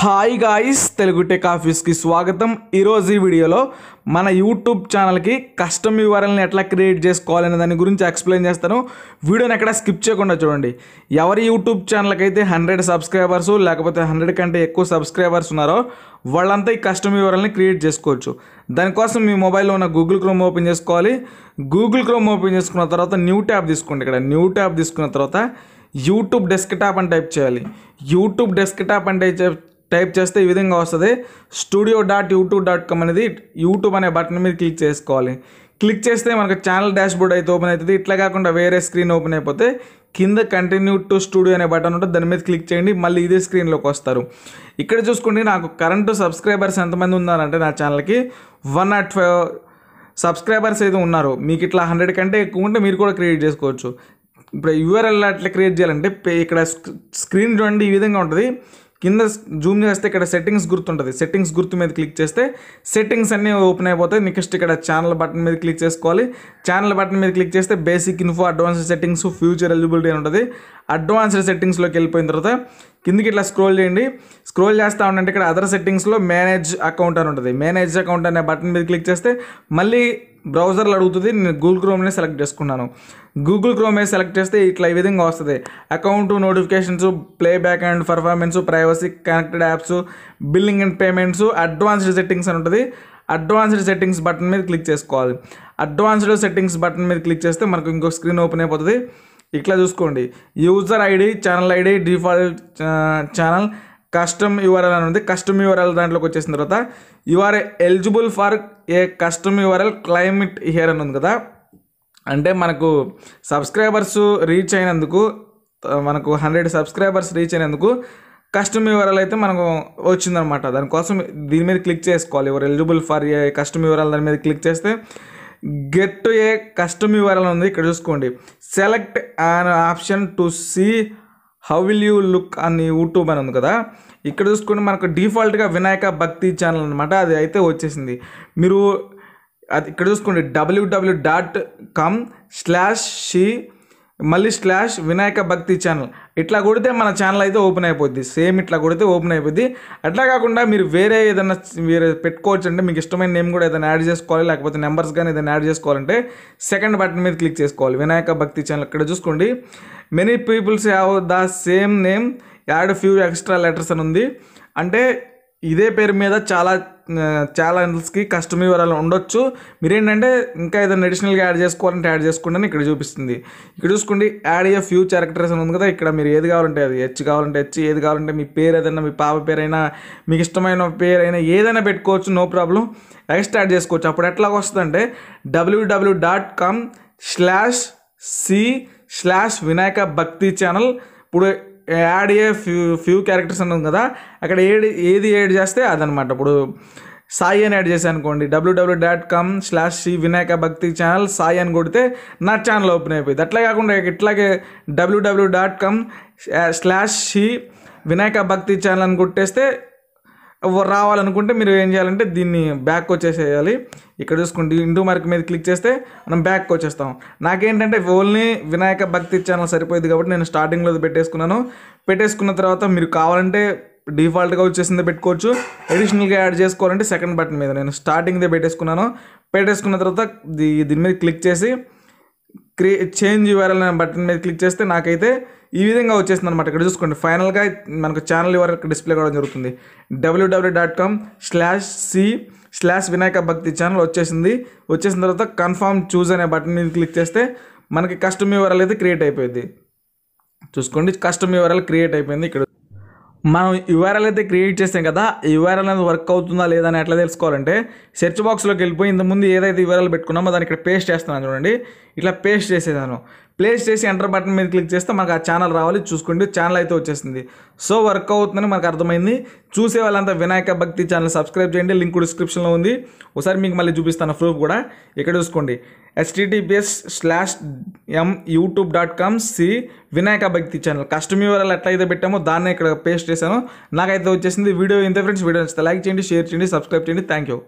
Hi guys Telugu tech ఆఫీస్కి స్వాగతం. ఈరోజు ఈ వీడియోలో మన యూట్యూబ్ ఛానల్కి కస్టమ్ వివరాలను ఎట్లా క్రియేట్ చేసుకోవాలనే దాని గురించి ఎక్స్ప్లెయిన్ చేస్తాను. వీడియోని ఎక్కడ స్కిప్ చేయకుండా చూడండి. ఎవరి యూట్యూబ్ ఛానల్కి అయితే హండ్రెడ్ సబ్స్క్రైబర్స్ లేకపోతే హండ్రెడ్ కంటే ఎక్కువ సబ్స్క్రైబర్స్ ఉన్నారో వాళ్ళంతా ఈ కస్టమ్ వివరాలని క్రియేట్ చేసుకోవచ్చు. దానికోసం మీ మొబైల్లో ఉన్న గూగుల్ క్రోమ్ ఓపెన్ చేసుకోవాలి. గూగుల్ క్రోమ్ ఓపెన్ చేసుకున్న తర్వాత న్యూ ట్యాబ్ తీసుకోండి. ఇక్కడ న్యూ ట్యాబ్ తీసుకున్న తర్వాత యూట్యూబ్ డెస్క్టాప్ అని టైప్ చేయాలి. యూట్యూబ్ డెస్క్టాప్ అని టైప్ టైప్ చేస్తే ఈ విధంగా వస్తుంది. Studio dot YouTube dot com అనేది యూట్యూబ్ అనే బటన్ మీద క్లిక్ చేసుకోవాలి. క్లిక్ చేస్తే మనకు ఛానల్ డాష్ బోర్డ్ అయితే ఓపెన్ అవుతుంది. ఇట్లా కాకుండా వేరే స్క్రీన్ ఓపెన్ అయిపోతే కింద కంటిన్యూ టు స్టూడియో అనే బటన్ ఉంటుంది. దాని మీద క్లిక్ చేయండి. మళ్ళీ ఇదే స్క్రీన్లోకి వస్తారు. ఇక్కడ చూసుకోండి నాకు కరెంటు సబ్స్క్రైబర్స్ ఎంతమంది ఉన్నారంటే నా ఛానల్కి వన్ నాట్ ఫైవ్ సబ్స్క్రైబర్స్ అయితే ఉన్నారు. మీకు ఇట్లా హండ్రెడ్ కంటే ఎక్కువ ఉంటే మీరు కూడా క్రియేట్ చేసుకోవచ్చు. ఇప్పుడు యూఆర్ఎల్ అట్లా క్రియేట్ చేయాలంటే ఇక్కడ స్క్రీన్ చూడండి. ఈ విధంగా ఉంటుంది. కింద జూమ్ చేస్తే ఇక్కడ సెట్టింగ్స్ గుర్తుంటుంది. సెట్టింగ్స్ గుర్తు మీద క్లిక్ చేస్తే సెట్టింగ్స్ అన్నీ ఓపెన్ అయిపోతాయి. నెక్స్ట్ ఇక్కడ ఛానల్ బటన్ మీద క్లిక్ చేసుకోవాలి. ఛానల్ బటన్ మీద క్లిక్ చేస్తే basic info advanced settings future eligibility అని ఉంటుంది. అడ్వాన్స్డ్ సెట్టింగ్స్లోకి వెళ్ళిపోయిన తర్వాత కిందికి ఇట్లా స్క్రోల్ చేయండి. స్క్రోల్ చేస్తా ఉండంటే ఇక్కడ అదర్ సెట్టింగ్స్లో మేనేజ్ అకౌంట్ అని ఉంటుంది. మేనేజ్ అకౌంట్ అనే బటన్ మీద క్లిక్ చేస్తే మళ్ళీ బ్రౌజర్లు అడుగుతుంది నేను గూగుల్ క్రోమ్నే సెలెక్ట్ చేసుకున్నాను. గూగుల్ క్రోమే సెలెక్ట్ చేస్తే ఇట్లా ఈ విధంగా వస్తుంది. Account notifications playback and performance privacy connected apps billing and payments advanced settings అని ఉంటుంది. అడ్వాన్స్డ్ సెట్టింగ్స్ బటన్ మీద క్లిక్ చేసుకోవాలి. అడ్వాన్స్డ్ సెట్టింగ్స్ బటన్ మీద క్లిక్ చేస్తే మనకు ఇంకో స్క్రీన్ ఓపెన్ అయిపోతుంది. ఇట్లా చూసుకోండి. User ID channel ID default channel custom URL అని ఉంది. కస్టమ్ యూఆర్ఎల్ దాంట్లోకి వచ్చేసిన తర్వాత you're eligible for a custom URL claim it here అని ఉంది కదా. అంటే మనకు సబ్స్క్రైబర్స్ రీచ్ అయినందుకు మనకు హండ్రెడ్ సబ్స్క్రైబర్స్ రీచ్ అయినందుకు కస్టమ్ యూఆర్ఎల్ అయితే మనకు వచ్చిందనమాట దానికోసం దీని మీద క్లిక్ చేసుకోవాలి. ఎవరు eligible for a custom URL దాని మీద క్లిక్ చేస్తే గెట్ ఏ కస్టమ్ యూఆర్ఎల్ ఉంది. ఇక్కడ చూసుకోండి. Select an option to see how will you look అని యూట్యూబ్ అని ఉంది కదా. ఇక్కడ చూసుకుంటే మనకు డిఫాల్ట్గా వినాయక భక్తి ఛానల్ అనమాట అది అయితే వచ్చేసింది. మీరు అది ఇక్కడ చూసుకోండి. W W dot com slash c మళ్ళీ స్లాష్ వినాయక భక్తి ఛానల్ ఇట్లా కొడితే మన ఛానల్ అయితే ఓపెన్ అయిపోద్ది. సేమ్ ఇట్లా కొడితే ఓపెన్ అయిపోద్ది. అట్లా కాకుండా మీరు వేరే ఏదైనా వేరే పెట్టుకోవచ్చు అంటే మీకు ఇష్టమైన నేమ్ కూడా ఏదైనా యాడ్ చేసుకోవాలి లేకపోతే నెంబర్స్ కానీ ఏదైనా యాడ్ చేసుకోవాలంటే సెకండ్ బటన్ మీద క్లిక్ చేసుకోవాలి. వినాయక భక్తి ఛానల్ ఇక్కడ చూసుకోండి. Many peoples have the same name add few extra letters అని ఉంది. అంటే ఇదే పేరు మీద చాలా ఛానల్స్కి కస్టమర్ వివరాలు ఉండొచ్చు. మీరేంటంటే ఇంకా ఏదైనా అడిషనల్గా యాడ్ చేసుకోవాలంటే యాడ్ చేసుకోండి ఇక్కడ చూపిస్తుంది. ఇక్కడ చూసుకోండి యాడ్ ఏ ఫ్యూ క్యారెక్టర్స్ అని ఉంది కదా ఇక్కడ మీరు ఏది కావాలంటే అది హెచ్ కావాలంటే హెచ్ ఏది కావాలంటే మీ పేరు ఏదైనా మీ పాప పేరైనా మీకు ఇష్టమైన పేరైనా ఏదైనా పెట్టుకోవచ్చు నో ప్రాబ్లం ఎక్స్ట్రా యాడ్ చేసుకోవచ్చు. అప్పుడు ఎట్లా వస్తుందంటే W W dot com slash c slash Vinayaka Bhakti channel ఇప్పుడు add a few few characters అని ఉంది కదా అక్కడ ఏడ్ ఏది యాడ్ చేస్తే అదనమాట ఇప్పుడు సాయి అని యాడ్ చేశాను అనుకోండి W W dot com slash c Vinayaka Bhakti channel Sai అని కొడితే నా ఛానల్ ఓపెన్ అయిపోయింది. అట్లా కాకుండా ఇట్లాగే W W dot com slash c Vinayaka Bhakti channel అని కొట్టేస్తే రావాలనుకుంటే మీరు ఏం చేయాలంటే దీన్ని బ్యాక్ వచ్చేసేయాలి. ఇక్కడ చూసుకోండి ఇంటూ మార్క్ మీద క్లిక్ చేస్తే మనం బ్యాక్ వచ్చేస్తాం. నాకేంటంటే ఓన్లీ వినాయక భక్తి ఛానల్ సరిపోయింది కాబట్టి నేను స్టార్టింగ్లో పెట్టేసుకున్నాను. పెట్టేసుకున్న తర్వాత మీరు కావాలంటే డిఫాల్ట్గా వచ్చేసిందే పెట్టుకోవచ్చు. అడిషనల్గా యాడ్ చేసుకోవాలంటే సెకండ్ బటన్ మీద నేను స్టార్టింగ్దే పెట్టేసుకున్నాను. పెట్టేసుకున్న తర్వాత దీ- దీని మీద క్లిక్ చేసి క్రియే చేంజ్ యూఆర్ఎల్ అనే బటన్ మీద క్లిక్ చేస్తే నాకైతే ఈ విధంగా వచ్చేసింది అనమాట ఇక్కడ చూసుకోండి ఫైనల్గా మనకు ఛానల్ యూఆర్ఎల్ డిస్ప్లే కావడం జరుగుతుంది. W W dot com slash C slash Vinayaka Bhakti channel వచ్చేసింది. వచ్చేసిన తర్వాత కన్ఫామ్ చూజ్ అనే బటన్ మీద క్లిక్ చేస్తే మనకి కస్టమ్ యూఆర్ఎల్ అయితే క్రియేట్ అయిపోయింది. చూసుకోండి కస్టమ్ యూఆర్ఎల్ క్రియేట్ అయిపోయింది ఇక్కడ. మనం యూఆర్ఎల్ అయితే క్రియేట్ చేసాం కదా ఈ యూఆర్ఎల్ అనేది వర్క్ అవుతుందా లేదా అని ఎట్లా తెలుసుకోవాలంటే సెర్చ్ బాక్స్లోకి వెళ్ళిపోయి ఇంతకుముందు ఏదైతే యూఆర్ఎల్ పెట్టుకున్నామో దాన్ని ఇక్కడ పేస్ట్ చేస్తున్నాను చూడండి. ఇట్లా పేస్ట్ చేసేదాను. ప్లేస్ చేసి ఎంటర్ బటన్ మీద క్లిక్ చేస్తే మనకు ఆ ఛానల్ రావాలి. చూసుకోండి. ఛానల్ అయితే వచ్చేసింది. సో వర్క్ అవుతుందని మనకు అర్థమైంది. చూసే వాళ్ళంతా వినాయక భక్తి ఛానల్ సబ్స్క్రైబ్ చేయండి. లింక్ డిస్క్రిప్షన్లో ఉంది. ఒకసారి మీకు మళ్ళీ చూపిస్తాను ప్రూఫ్ కూడా. ఇక్కడ చూసుకోండి. HTTPS slash M YouTube dot com C Vinayaka Bhakti channel. Custom URL ఎట్లయితే పెట్టామో దాన్ని ఇక్కడ పేస్ట్ చేశాను. నాకైతే వచ్చేసింది. వీడియో ఇంత ఫ్రెండ్స్ వీడియో నచ్చితే లైక్ చేయండి షేర్ చేయండి సబ్స్క్రైబ్ చేయండి. Thank you